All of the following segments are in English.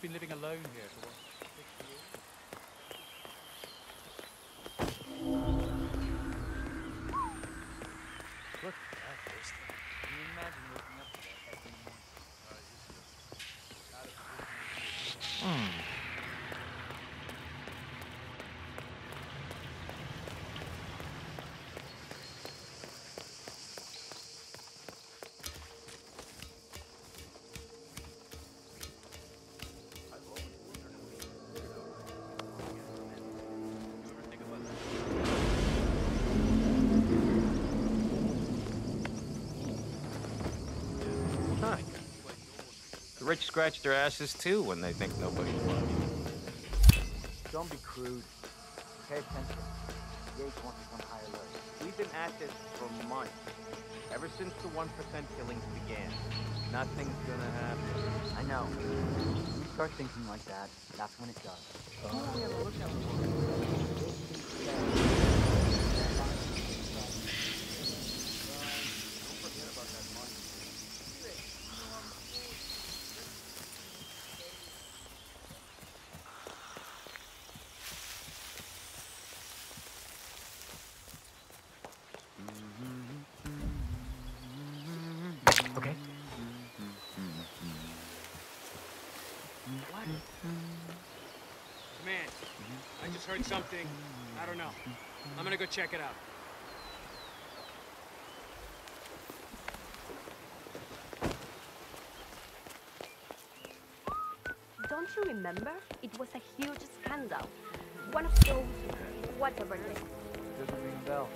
been living alone here for what, rich scratch their asses too when they think nobody's watching. Don't be crude. Pay attention. Yates wants us on high alert. We've been at this for months. Ever since the 1% killings began. Nothing's gonna happen. I know. When you start thinking like that, that's when it does. Okay. Man, I just heard something. I don't know. I'm gonna go check it out. Don't you remember? It was a huge scandal. One of those, whatever they Doesn't ring a bell.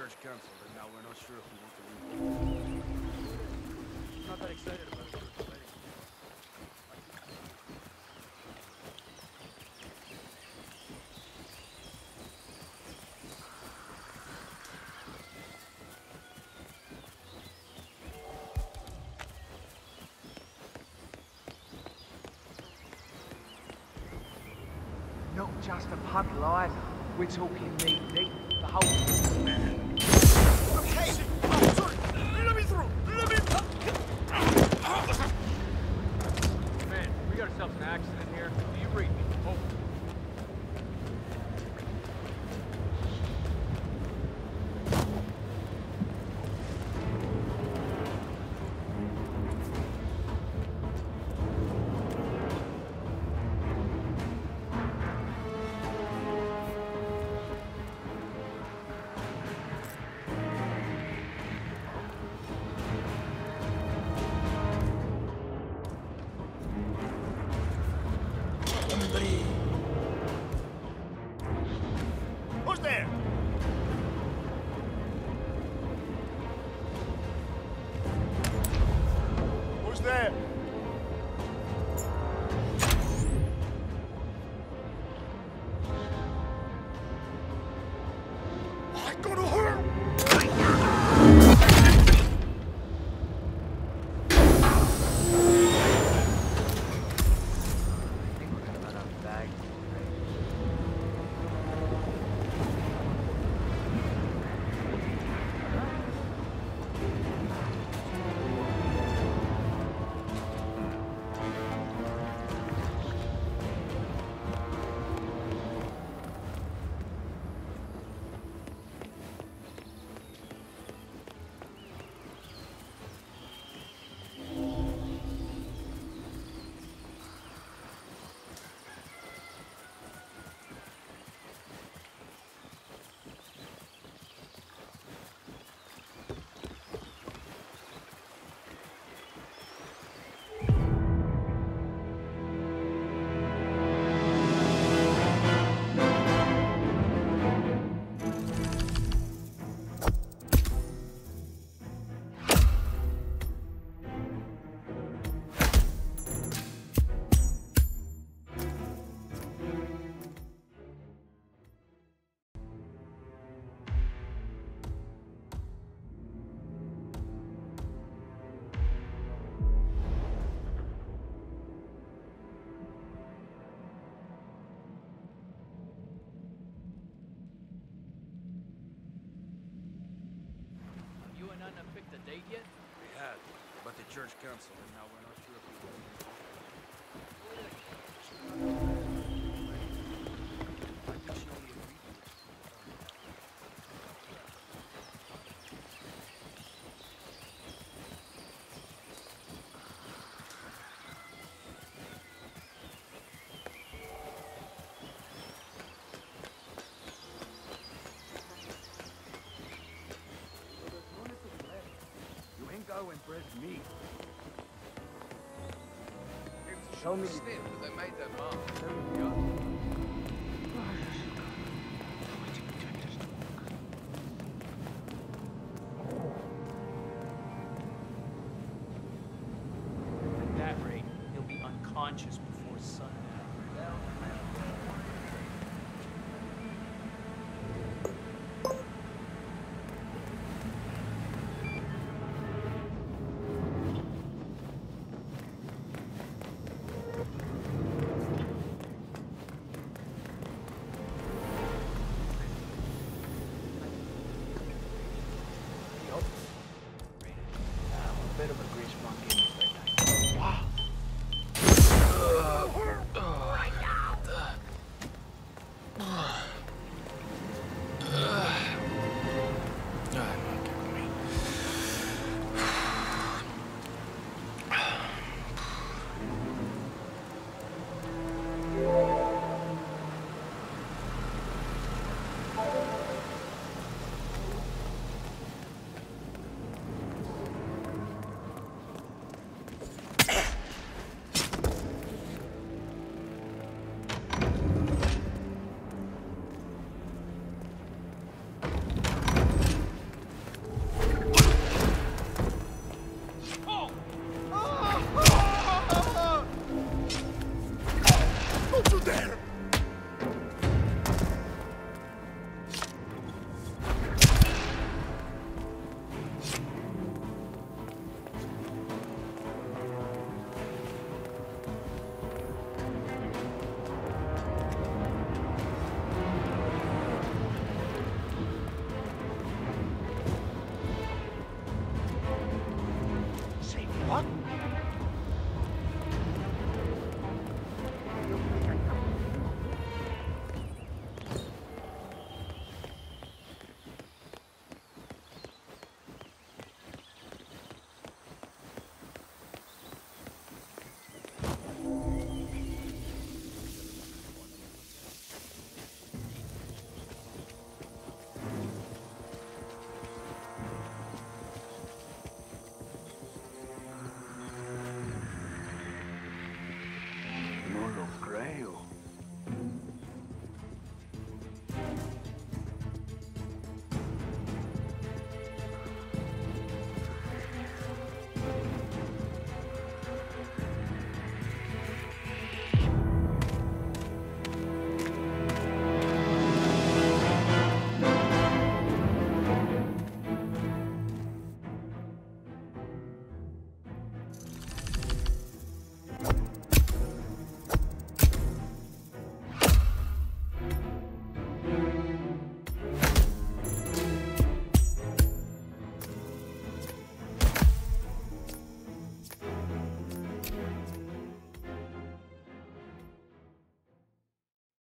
Church canceled, and now we're not sure if we want to leave. I'm not that excited about it. Not just a puddle either. We're talking knee deep. The whole church council and now we're not sure if we will. I think she only agreed to it. You ain't gonna impress me. Show me. They made their mark. At that rate, he'll be unconscious. あっ